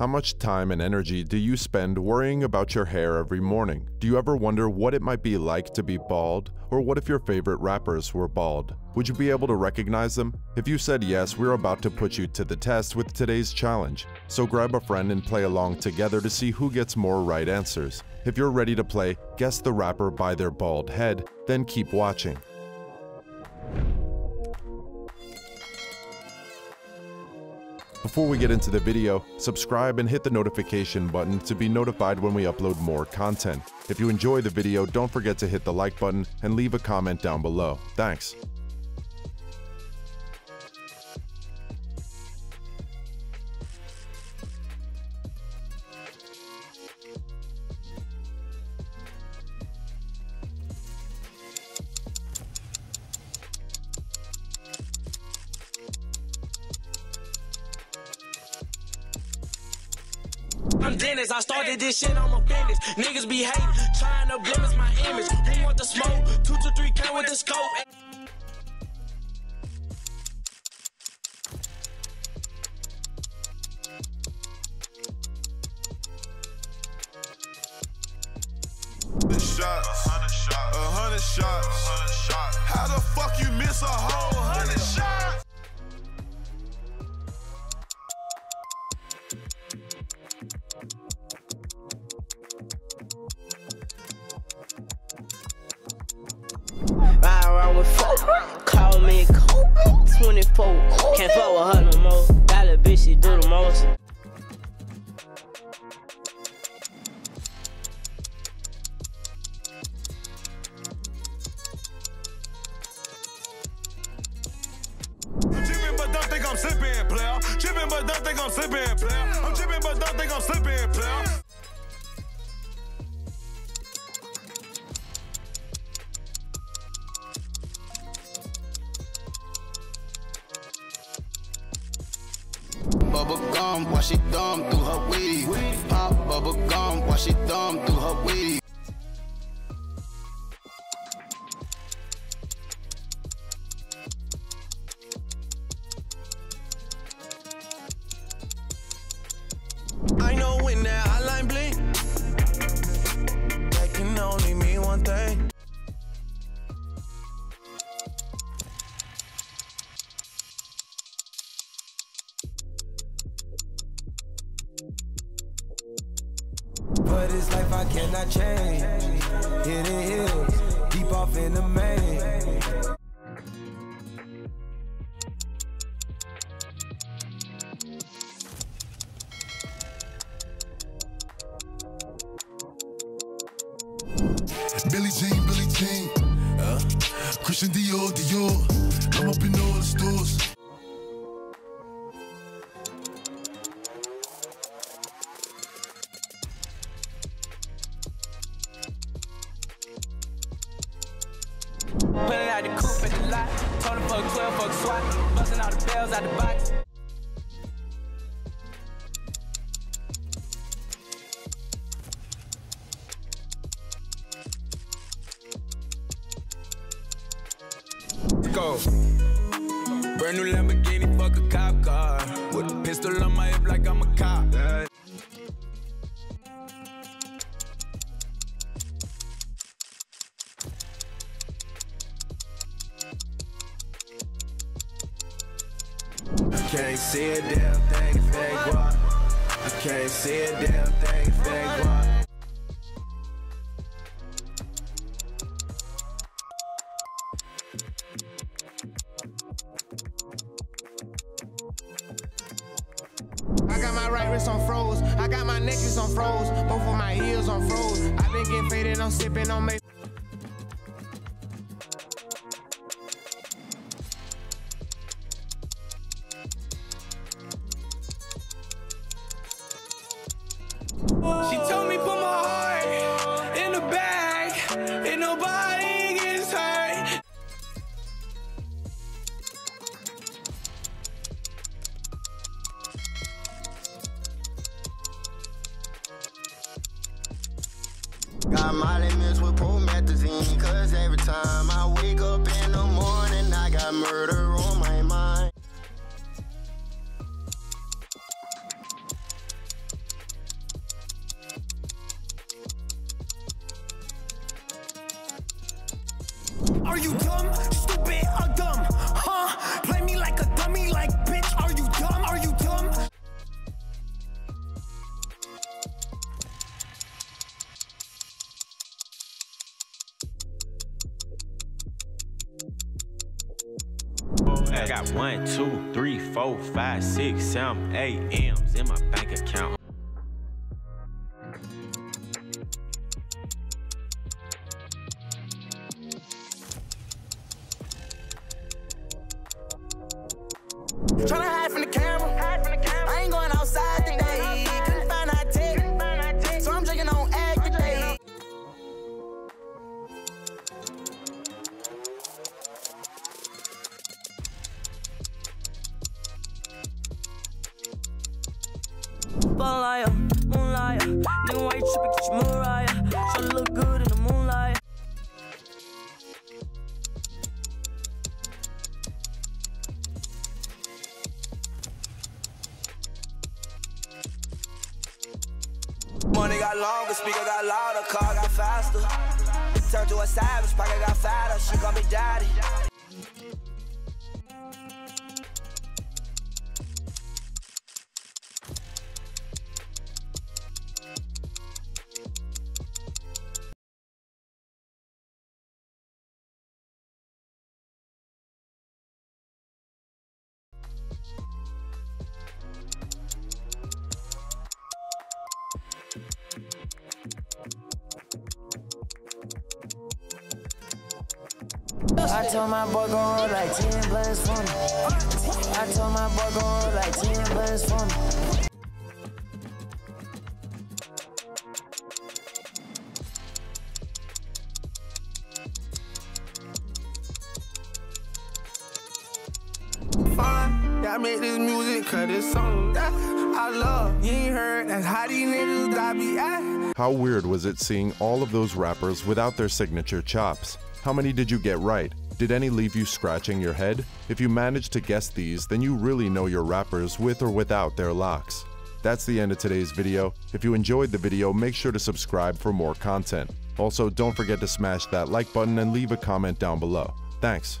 How much time and energy do you spend worrying about your hair every morning? Do you ever wonder what it might be like to be bald? Or what if your favorite rappers were bald? Would you be able to recognize them? If you said yes, we're about to put you to the test with today's challenge. So grab a friend and play along together to see who gets more right answers. If you're ready to play Guess the Rapper by their bald head, then keep watching. Before we get into the video, subscribe and hit the notification button to be notified when we upload more content. If you enjoy the video, don't forget to hit the like button and leave a comment down below. Thanks. I'm Dennis, I started this shit, I'm a business. Niggas be hating, trying to blemish my image. Who want the smoke? Two to three K with the scope. shots, a hundred shots. How the fuck you miss a Ride around with four. Call me Coke. 24. Can't fuck with her no more. That little bitch, she do the most. I'm tripping, but don't think I'm slipping, player. Tripping, but don't think I'm slipping, player. While she thumb through her weed. Pop bubble gum while she thumb through her weed. But this life I cannot change. Hidden hills, deep off in the main. Billie Jean, Billie Jean. Uh, Christian Dior, Dior. I'm up in all the stores. Bells out the box. Go. Brand new Lamborghini, fuck a cop car. With a pistol on my hip like I'm a cop. See a damn thing if they guap. I can't see a damn thing if they guap. I got my right wrist on froze. I got my necklace on froze. Both of my ears on froze. i been getting faded, I'm sipping on me. Got Molly mixed with promethazine. Cause every time got one, two, three, four, five, six, seven, eight M's in my bank account. Spotlight, moonlight. Nigga, why you tripping? Get your mood right. Try look good in the moonlight. Money got longer, speaker got louder, car got faster. Turned to a savage, pocket got fatter. She call me daddy. I told my boy gon' roll like 10 blunts for me. I told my boy gon' roll like 10 blunts for me. fun. Yeah, I make this music cause it's something that I love. You ain't heard, that's how these niggas I be at. How weird was it seeing all of those rappers without their signature chops? How many did you get right? Did any leave you scratching your head? If you managed to guess these, then you really know your rappers with or without their locks. That's the end of today's video. If you enjoyed the video, make sure to subscribe for more content. Also, don't forget to smash that like button and leave a comment down below. Thanks.